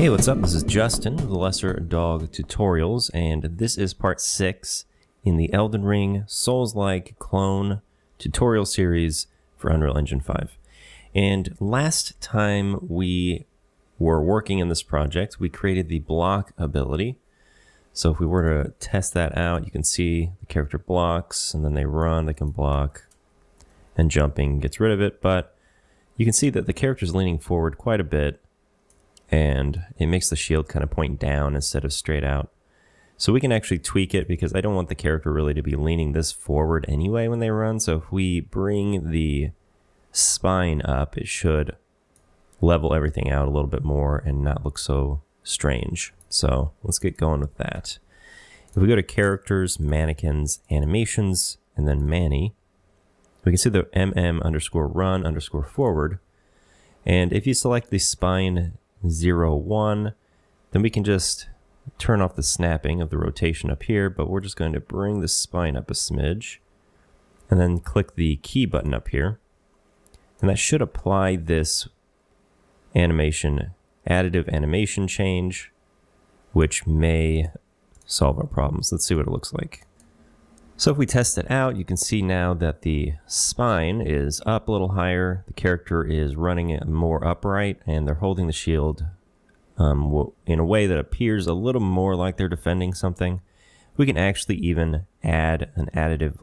Hey, what's up? This is Justin with LesserDog Tutorials, and this is part 6 in the Elden Ring Souls-like clone tutorial series for Unreal Engine 5. And last time we were working in this project, we created the block ability. So if we were to test that out, you can see the character blocks, and then they run, they can block, and jumping gets rid of it, but you can see that the character is leaning forward quite a bit, and it makes the shield kind of point down instead of straight out. So we can actually tweak it because I don't want the character really to be leaning this forward anyway when they run. So if we bring the spine up, it should level everything out a little bit more and not look so strange. So let's get going with that. If we go to characters, mannequins, animations, and then Manny, we can see the mm underscore run underscore forward. And if you select the spine 0, 1. Then we can just turn off the snapping of the rotation up here, but we're just going to bring the spine up a smidge and then click the key button up here. And that should apply this animation, additive animation change, which may solve our problems. Let's see what it looks like. So if we test it out, you can see now that the spine is up a little higher, the character is running it more upright, and they're holding the shield um, in a way that appears a little more like they're defending something. We can actually even add an additive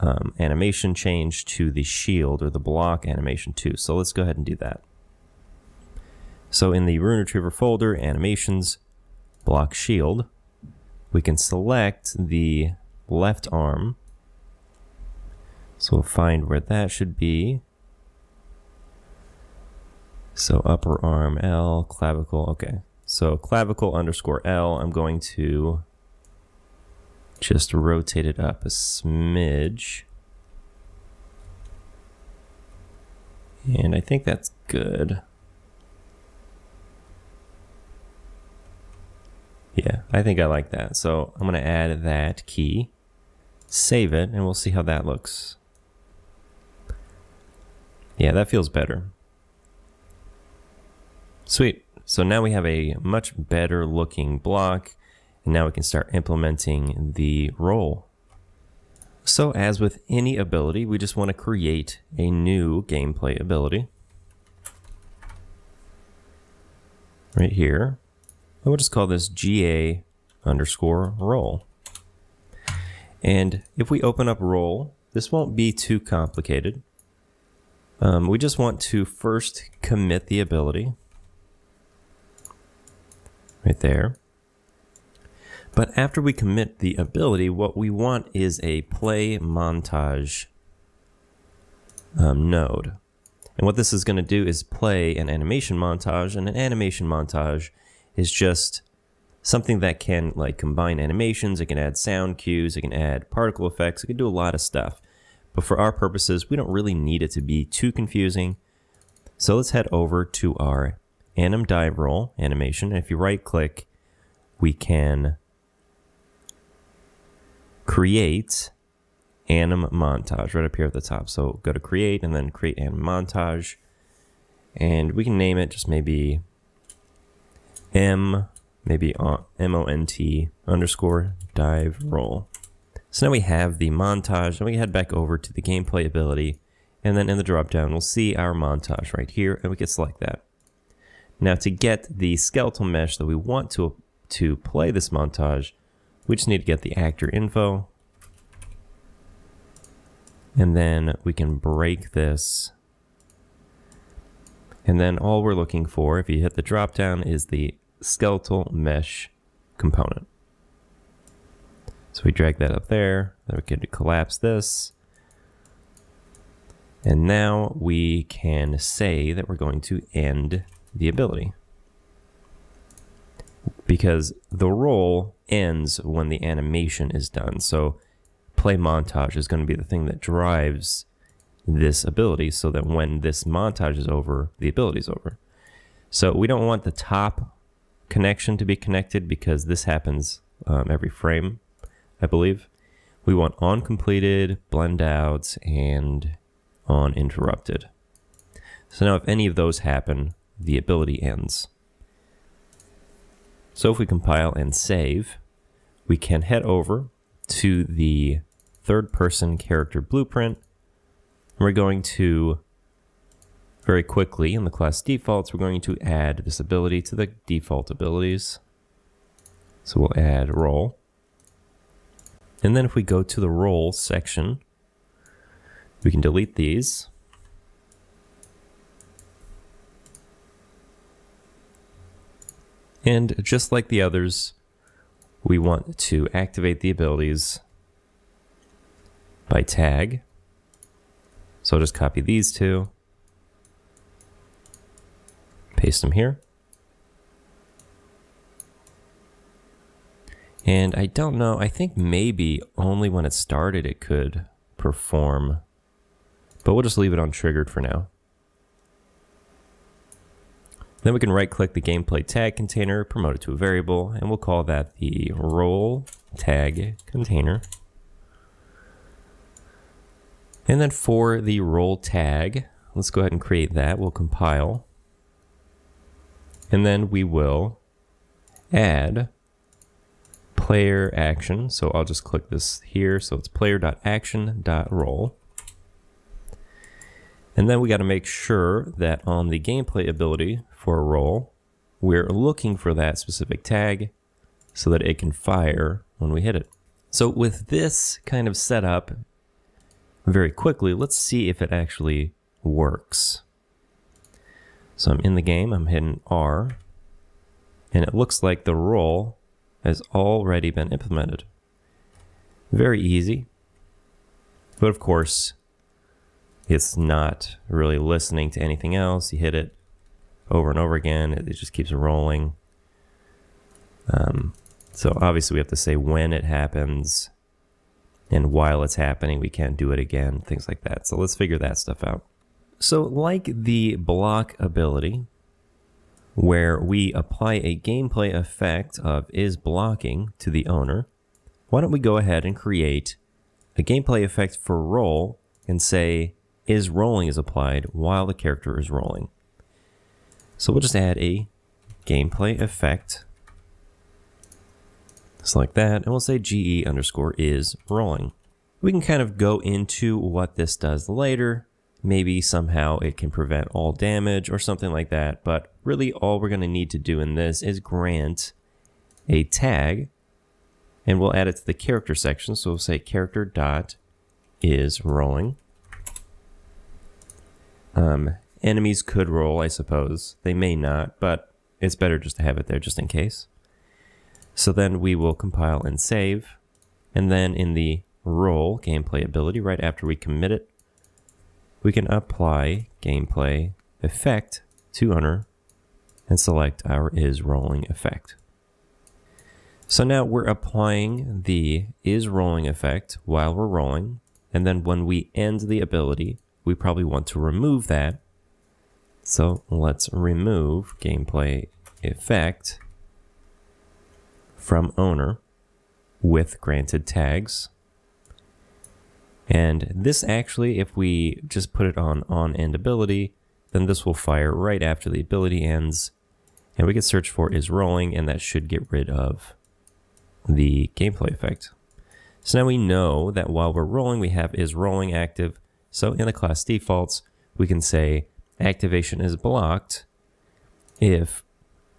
um, animation change to the shield or the block animation too. So let's go ahead and do that. So in the Rune Retriever folder, animations, block shield, we can select the left arm. So we'll find where that should be. So upper arm L, clavicle, okay. So clavicle underscore L, I'm going to just rotate it up a smidge. And I think that's good. Yeah, I think I like that. So I'm going to add that key save it, and we'll see how that looks. Yeah, that feels better. Sweet. So now we have a much better looking block, and now we can start implementing the roll. So as with any ability, we just want to create a new gameplay ability. Right here. And we'll just call this GA underscore roll. And if we open up roll, this won't be too complicated. Um, we just want to first commit the ability. Right there. But after we commit the ability, what we want is a play montage um, node. And what this is going to do is play an animation montage, and an animation montage is just something that can like combine animations, it can add sound cues, it can add particle effects, it can do a lot of stuff. But for our purposes, we don't really need it to be too confusing. So let's head over to our anim dive roll animation. And if you right click, we can create anim montage right up here at the top. So go to create and then create anim montage. And we can name it just maybe M maybe uh, M-O-N-T underscore dive roll. So now we have the montage, and we head back over to the gameplay ability, and then in the dropdown, we'll see our montage right here, and we can select that. Now to get the skeletal mesh that we want to, to play this montage, we just need to get the actor info, and then we can break this. And then all we're looking for, if you hit the dropdown, is the skeletal mesh component. So we drag that up there, then we can collapse this. And now we can say that we're going to end the ability. Because the roll ends when the animation is done. So play montage is going to be the thing that drives this ability so that when this montage is over, the ability is over. So we don't want the top connection to be connected because this happens um, every frame, I believe. We want on completed, blend out, and on interrupted. So now if any of those happen, the ability ends. So if we compile and save, we can head over to the third person character blueprint. We're going to very quickly in the class defaults, we're going to add this ability to the default abilities. So we'll add roll. And then if we go to the roll section, we can delete these. And just like the others, we want to activate the abilities by tag. So I'll just copy these two, paste them here. And I don't know, I think maybe only when it started it could perform, but we'll just leave it untriggered for now. Then we can right click the gameplay tag container, promote it to a variable, and we'll call that the roll tag container. And then for the roll tag, let's go ahead and create that. We'll compile. And then we will add player action. So I'll just click this here. So it's player.action.roll. And then we got to make sure that on the gameplay ability for a roll, we're looking for that specific tag so that it can fire when we hit it. So with this kind of setup very quickly, let's see if it actually works. So I'm in the game, I'm hitting R, and it looks like the roll has already been implemented. Very easy, but of course, it's not really listening to anything else. You hit it over and over again, it, just keeps rolling. Um, so obviously we have to say when it happens and while it's happening, we can't do it again, things like that. So let's figure that stuff out. So like the block ability, where we apply a gameplay effect of is blocking to the owner, why don't we go ahead and create a gameplay effect for roll and say is rolling is applied while the character is rolling. So we'll just add a gameplay effect. Just like that. And we'll say GE underscore is rolling. We can kind of go into what this does later. Maybe somehow it can prevent all damage or something like that. But really all we're going to need to do in this is grant a tag and we'll add it to the character section. So we'll say character dot is rolling. Um, enemies could roll, I suppose. They may not, but it's better just to have it there just in case. So then we will compile and save. And then in the roll gameplay ability, right after we commit it, we can apply gameplay effect to owner and select our is rolling effect. So now we're applying the is rolling effect while we're rolling. And then when we end the ability, we probably want to remove that. So let's remove gameplay effect from owner with granted tags. And this actually, if we just put it on on end ability, then this will fire right after the ability ends. And we can search for is rolling, and that should get rid of the gameplay effect. So now we know that while we're rolling, we have is rolling active, so in the class defaults, we can say activation is blocked if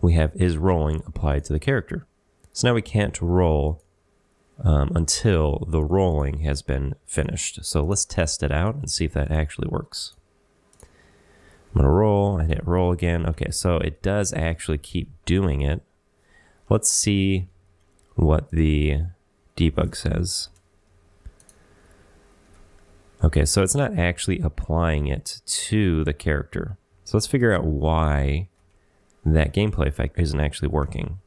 we have is rolling applied to the character. So now we can't roll um, until the rolling has been finished. So let's test it out and see if that actually works. I'm to roll and hit roll again. Okay, so it does actually keep doing it. Let's see what the debug says. Okay, so it's not actually applying it to the character. So let's figure out why that gameplay effect isn't actually working.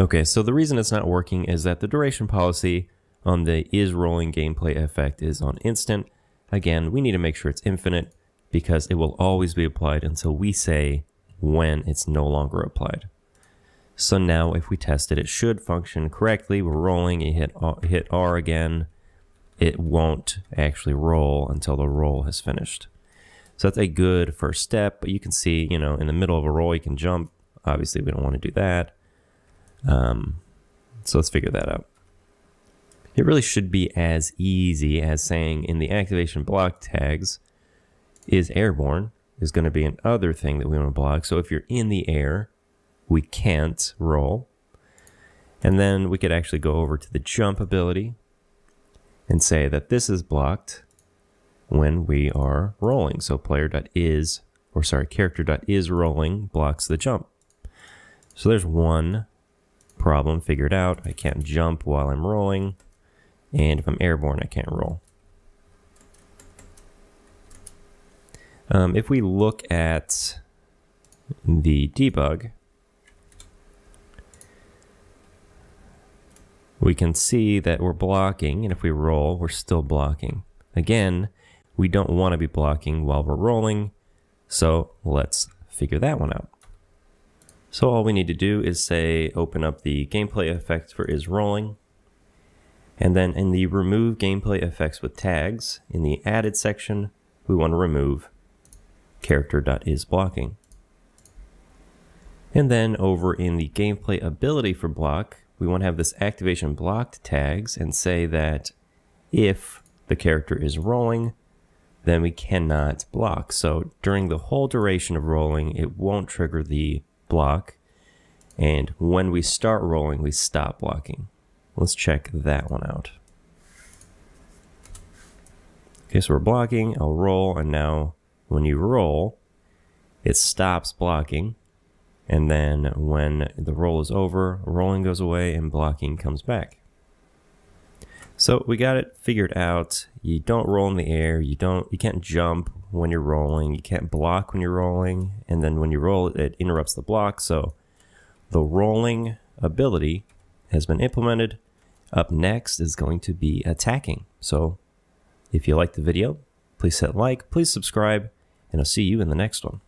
Okay, so the reason it's not working is that the duration policy on the is rolling gameplay effect is on instant. Again, we need to make sure it's infinite because it will always be applied until we say when it's no longer applied. So now if we test it, it should function correctly. We're rolling, you hit, uh, hit R again, it won't actually roll until the roll has finished. So that's a good first step, but you can see, you know, in the middle of a roll, you can jump. Obviously, we don't want to do that. Um, so let's figure that out. It really should be as easy as saying in the activation block tags is airborne is going to be another thing that we want to block. So if you're in the air, we can't roll. And then we could actually go over to the jump ability and say that this is blocked when we are rolling. So player.is, or sorry, character.is rolling blocks the jump. So there's one problem figured out. I can't jump while I'm rolling. And if I'm airborne, I can't roll. Um, if we look at the debug, we can see that we're blocking, and if we roll, we're still blocking. Again, we don't want to be blocking while we're rolling, so let's figure that one out. So all we need to do is say open up the gameplay effects for is rolling, and then in the remove gameplay effects with tags, in the added section, we want to remove character.isBlocking. And then over in the gameplay ability for block, we want to have this activation blocked tags and say that if the character is rolling, then we cannot block. So during the whole duration of rolling, it won't trigger the block. And when we start rolling, we stop blocking. Let's check that one out. Okay, so we're blocking, I'll roll, and now when you roll, it stops blocking. And then when the roll is over, rolling goes away and blocking comes back. So we got it figured out. You don't roll in the air. You don't. You can't jump when you're rolling. You can't block when you're rolling. And then when you roll, it interrupts the block. So the rolling ability has been implemented. Up next is going to be attacking. So if you like the video, please hit like, please subscribe, and I'll see you in the next one.